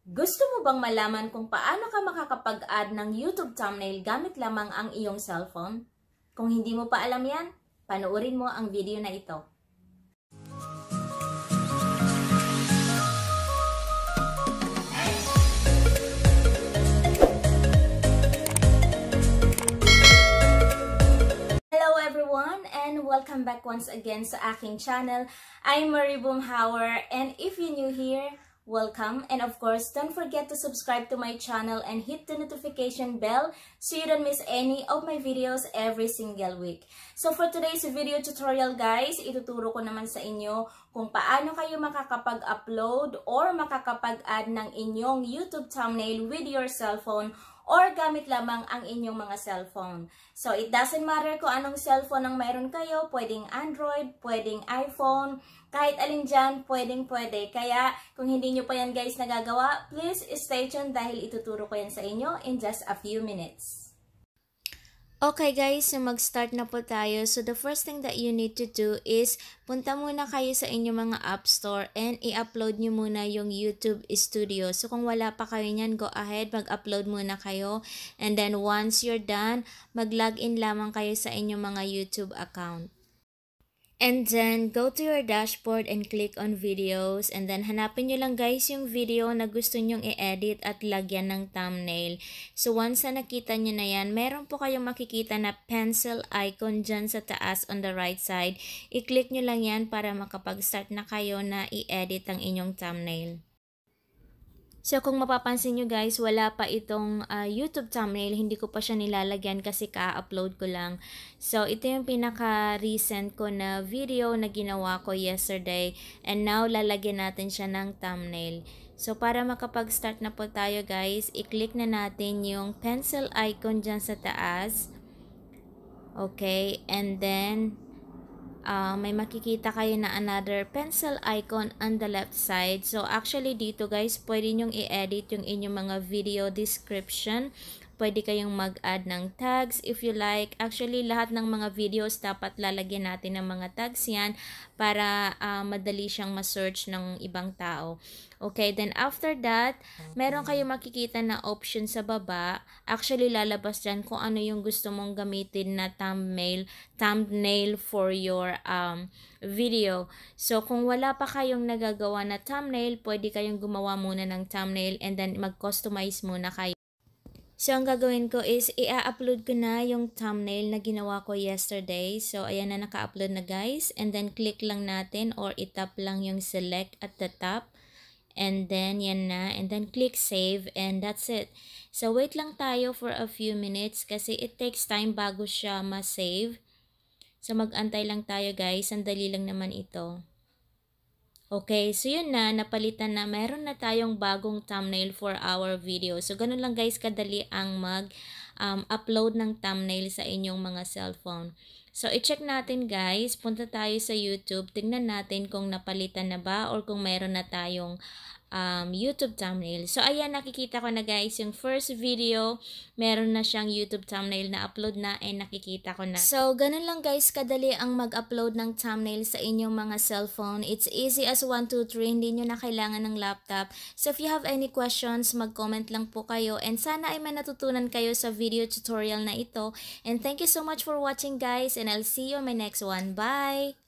Gusto mo bang malaman kung paano ka makakapag-add ng YouTube thumbnail gamit lamang ang iyong cellphone? Kung hindi mo pa alam yan, panoorin mo ang video na ito. Hello everyone and welcome back once again sa aking channel. I'm Marie Boomhauer and if you're new here, welcome. And of course, don't forget to subscribe to my channel and hit the notification bell so you don't miss any of my videos every single week. So for today's video tutorial guys, ituturo ko naman sa inyo kung paano kayo makakapag-upload or makakapag-add ng inyong YouTube thumbnail with your cellphone or gamit lamang ang inyong mga cellphone. So, it doesn't matter kung anong cellphone ang mayroon kayo, pwedeng Android, pwedeng iPhone, kahit alin dyan, pwedeng pwede. Kaya, kung hindi nyo pa yan guys nagagawa, please stay tuned dahil ituturo ko yan sa inyo in just a few minutes. Okay guys, so mag-start na po tayo. So the first thing that you need to do is punta muna kayo sa inyong mga app store and i-upload nyo muna yung YouTube Studio. So kung wala pa kayo niyan, go ahead, mag-upload muna kayo. And then once you're done, mag-login lamang kayo sa inyong mga YouTube account. And then, go to your dashboard and click on videos. And then, hanapin nyo lang guys yung video na gusto nyong i-edit at lagyan ng thumbnail. So, once na nakita nyo na yan, meron po kayong makikita na pencil icon dyan sa taas on the right side. I-click nyo lang yan para makapag-start na kayo na i-edit ang inyong thumbnail. So kung mapapansin nyo guys, wala pa itong uh, YouTube thumbnail, hindi ko pa siya nilalagyan kasi ka-upload ko lang. So ito yung pinaka-recent ko na video na ginawa ko yesterday and now lalagyan natin siya ng thumbnail. So para makapag-start na po tayo guys, i-click na natin yung pencil icon dyan sa taas. Okay, and then uh, may makikita kayo na another pencil icon on the left side. So, actually dito guys, pwede nyong i-edit yung inyong mga video description. Pwede kayong mag-add ng tags if you like. Actually, lahat ng mga videos dapat lalagyan natin ng mga tags yan para uh, madali siyang ma-search ng ibang tao. Okay, then after that, meron kayo makikita na option sa baba. Actually, lalabas dyan kung ano yung gusto mong gamitin na thumbnail, thumbnail for your um, video. So, kung wala pa kayong nagagawa na thumbnail, pwede kayong gumawa muna ng thumbnail and then mag-customize muna kayo. So, ang gagawin ko is, i-upload ko na yung thumbnail na ginawa ko yesterday. So, ayan na naka-upload na guys. And then, click lang natin or itap lang yung select at the top. And then, yan na. And then, click save. And that's it. So, wait lang tayo for a few minutes kasi it takes time bago siya ma-save. So, mag-antay lang tayo guys. Sandali lang naman ito. Okay, so yun na, napalitan na, meron na tayong bagong thumbnail for our video. So, ganun lang guys, kadali ang mag-upload um, ng thumbnail sa inyong mga cellphone. So, i-check natin guys, punta tayo sa YouTube, tingnan natin kung napalitan na ba or kung meron na tayong um, YouTube thumbnail. So, ayan, nakikita ko na guys, yung first video, meron na siyang YouTube thumbnail na upload na and nakikita ko na. So, ganun lang guys, kadali ang mag-upload ng thumbnail sa inyong mga cellphone. It's easy as 1, 2, 3, hindi nyo na kailangan ng laptop. So, if you have any questions, mag-comment lang po kayo and sana ay may natutunan kayo sa video tutorial na ito. And thank you so much for watching guys and I'll see you on my next one. Bye!